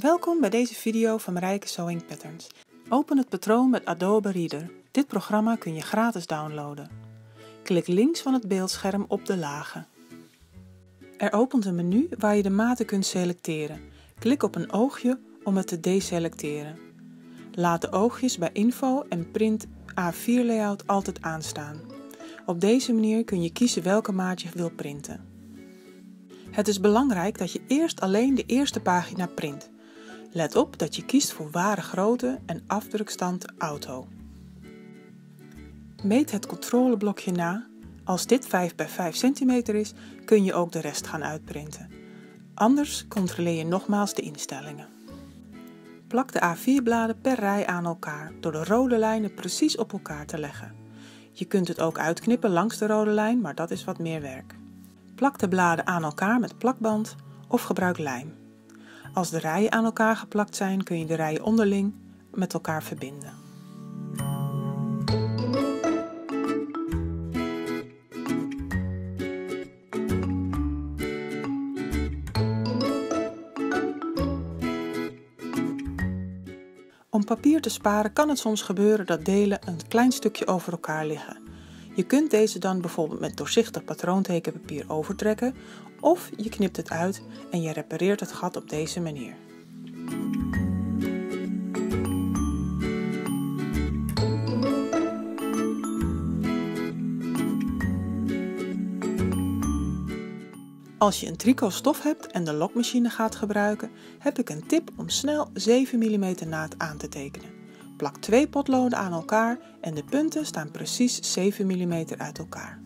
Welkom bij deze video van Marijke Sewing Patterns. Open het patroon met Adobe Reader. Dit programma kun je gratis downloaden. Klik links van het beeldscherm op de lagen. Er opent een menu waar je de maten kunt selecteren. Klik op een oogje om het te deselecteren. Laat de oogjes bij Info en Print A4 layout altijd aanstaan. Op deze manier kun je kiezen welke maat je wil printen. Het is belangrijk dat je eerst alleen de eerste pagina print. Let op dat je kiest voor ware grootte en afdrukstand auto. Meet het controleblokje na. Als dit 5 bij 5 cm is, kun je ook de rest gaan uitprinten. Anders controleer je nogmaals de instellingen. Plak de A4-bladen per rij aan elkaar door de rode lijnen precies op elkaar te leggen. Je kunt het ook uitknippen langs de rode lijn, maar dat is wat meer werk. Plak de bladen aan elkaar met plakband of gebruik lijm. Als de rijen aan elkaar geplakt zijn, kun je de rijen onderling met elkaar verbinden. Om papier te sparen kan het soms gebeuren dat delen een klein stukje over elkaar liggen. Je kunt deze dan bijvoorbeeld met doorzichtig patroontekenpapier overtrekken of je knipt het uit en je repareert het gat op deze manier. Als je een tricot stof hebt en de lokmachine gaat gebruiken, heb ik een tip om snel 7 mm naad aan te tekenen. Plak twee potloden aan elkaar en de punten staan precies 7 mm uit elkaar.